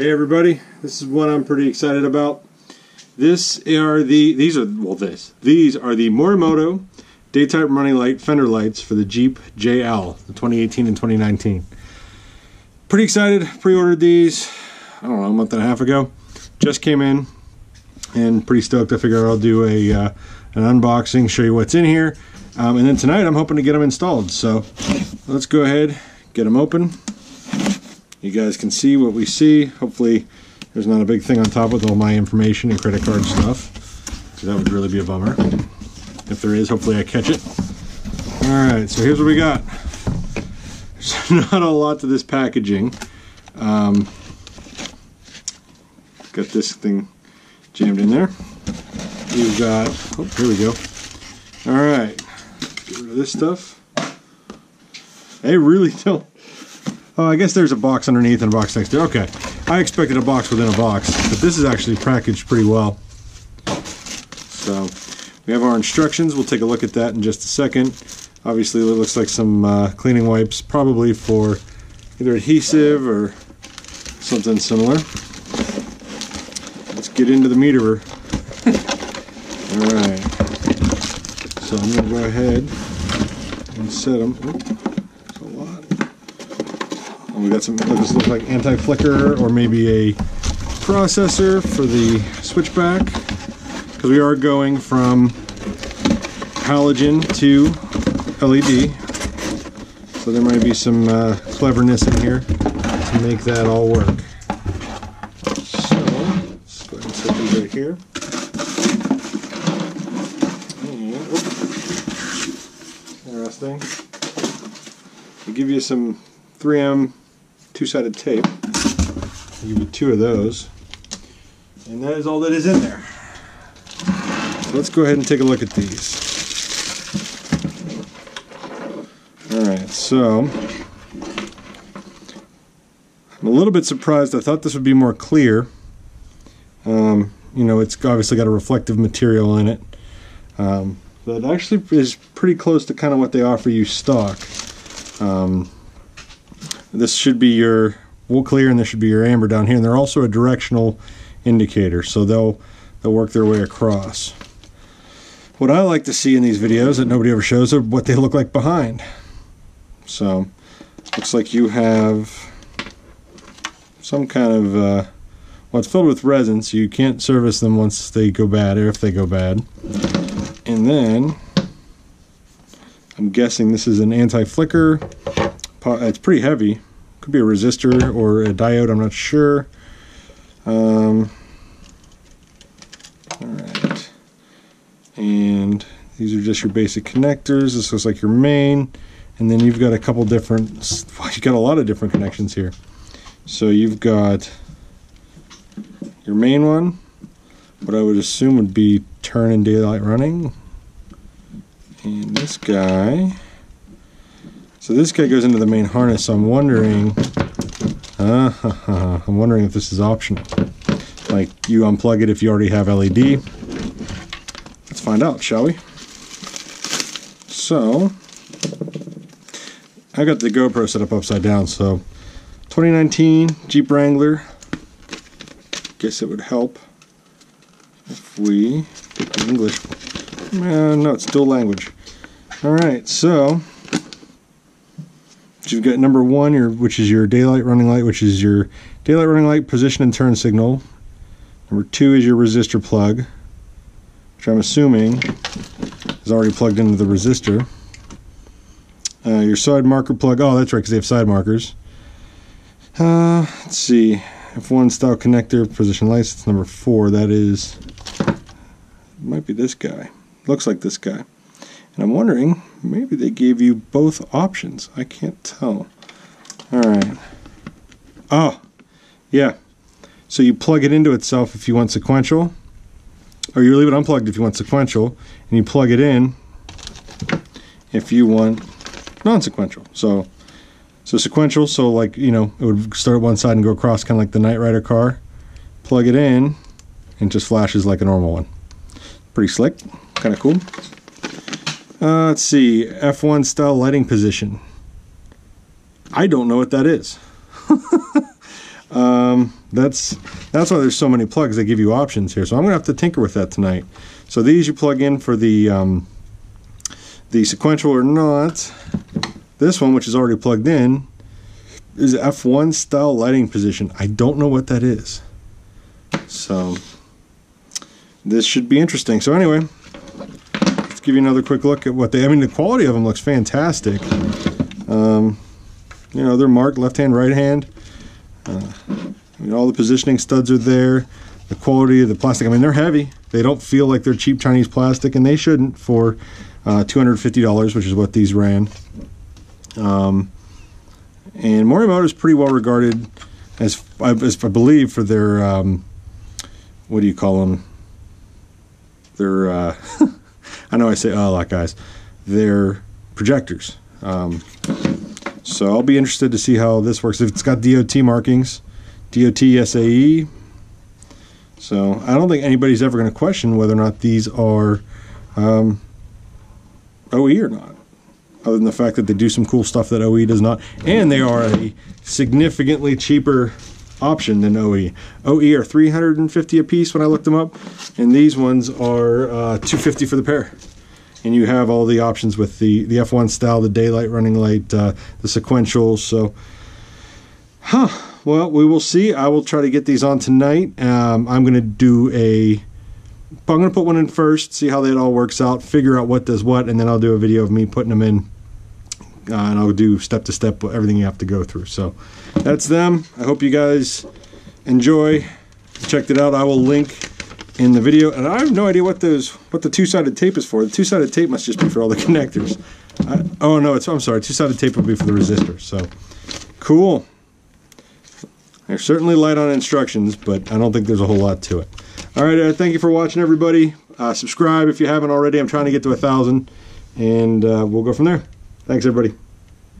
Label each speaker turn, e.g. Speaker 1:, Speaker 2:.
Speaker 1: Hey everybody, this is one I'm pretty excited about. This are the these are well this these are the Morimoto daytime running light fender lights for the Jeep JL, the 2018 and 2019. Pretty excited. Pre-ordered these. I don't know a month and a half ago. Just came in and pretty stoked. I figure I'll do a uh, an unboxing, show you what's in here, um, and then tonight I'm hoping to get them installed. So let's go ahead, get them open you guys can see what we see. Hopefully there's not a big thing on top with all my information and credit card stuff. So That would really be a bummer. If there is, hopefully I catch it. Alright, so here's what we got. There's not a lot to this packaging. Um, got this thing jammed in there. We've got, oh, here we go. Alright, get rid of this stuff. I really don't Oh, I guess there's a box underneath and a box next to it. Okay. I expected a box within a box, but this is actually packaged pretty well. So, we have our instructions. We'll take a look at that in just a second. Obviously, it looks like some uh, cleaning wipes, probably for either adhesive or something similar. Let's get into the meter. Alright. So I'm going to go ahead and set them. We got some, this looks like anti-flicker or maybe a processor for the switchback because we are going from halogen to LED. So there might be some uh, cleverness in here to make that all work. So let's go ahead and set these right here. interesting. They give you some 3M two-sided tape. I'll give you two of those. And that is all that is in there. So let's go ahead and take a look at these. Alright, so I'm a little bit surprised. I thought this would be more clear. Um, you know, it's obviously got a reflective material in it. Um, but it actually is pretty close to kind of what they offer you stock. Um, this should be your wool clear and this should be your amber down here. And they're also a directional indicator so they'll they'll work their way across. What I like to see in these videos that nobody ever shows are what they look like behind. So looks like you have some kind of uh, well it's filled with resin so you can't service them once they go bad or if they go bad. And then I'm guessing this is an anti-flicker it's pretty heavy. Could be a resistor or a diode, I'm not sure. Um, Alright. And these are just your basic connectors. This looks like your main. And then you've got a couple different, well, you've got a lot of different connections here. So you've got your main one, what I would assume would be turn and daylight running. And this guy so this guy goes into the main harness, so I'm wondering, uh, I'm wondering if this is optional. Like you unplug it if you already have LED. Let's find out, shall we? So, I got the GoPro set up upside down, so 2019 Jeep Wrangler. Guess it would help if we English. Uh, no, it's still language. Alright, so you've got number one, your, which is your daylight running light, which is your daylight running light position and turn signal. Number two is your resistor plug, which I'm assuming is already plugged into the resistor. Uh, your side marker plug, oh, that's right, because they have side markers. Uh, let's see, F1 style connector, position lights, it's number four. That is, might be this guy. Looks like this guy. And I'm wondering, maybe they gave you both options. I can't tell. All right. Oh, yeah. So you plug it into itself if you want sequential, or you leave it unplugged if you want sequential, and you plug it in if you want non-sequential. So, so sequential. So like you know, it would start one side and go across, kind of like the Knight Rider car. Plug it in, and just flashes like a normal one. Pretty slick, kind of cool. Uh, let's see, F1 style lighting position. I don't know what that is. um, that's that's why there's so many plugs. They give you options here, so I'm gonna have to tinker with that tonight. So these you plug in for the um, the sequential or not. This one, which is already plugged in, is F1 style lighting position. I don't know what that is. So this should be interesting. So anyway, give you another quick look at what they. I mean, the quality of them looks fantastic. Um, you know, they're marked left hand, right hand. Uh, I mean, all the positioning studs are there. The quality of the plastic. I mean, they're heavy. They don't feel like they're cheap Chinese plastic, and they shouldn't for uh, $250, which is what these ran. Um, and Morimoto is pretty well regarded, as, as I believe, for their um, what do you call them? Their uh, I know I say oh, a lot, guys. They're projectors. Um, so I'll be interested to see how this works. If it's got DOT markings, DOT SAE. So I don't think anybody's ever going to question whether or not these are um, OE or not, other than the fact that they do some cool stuff that OE does not, and they are a significantly cheaper option than OE. OE are 350 a piece when I looked them up, and these ones are uh, 250 for the pair. And you have all the options with the the F1 style, the daylight running light, uh, the sequentials. So, huh? Well, we will see. I will try to get these on tonight. Um, I'm going to do a I'm going to put one in first, see how that all works out, figure out what does what, and then I'll do a video of me putting them in. Uh, and I'll do step to step everything you have to go through. So that's them. I hope you guys enjoy. Checked it out. I will link in the video. And I have no idea what those what the two-sided tape is for. The two-sided tape must just be for all the connectors. I, oh no, it's I'm sorry. Two-sided tape will be for the resistor. So cool. They're certainly light on instructions, but I don't think there's a whole lot to it. All right, uh, thank you for watching, everybody. Uh, subscribe if you haven't already. I'm trying to get to a thousand, and uh, we'll go from there. Thanks, everybody.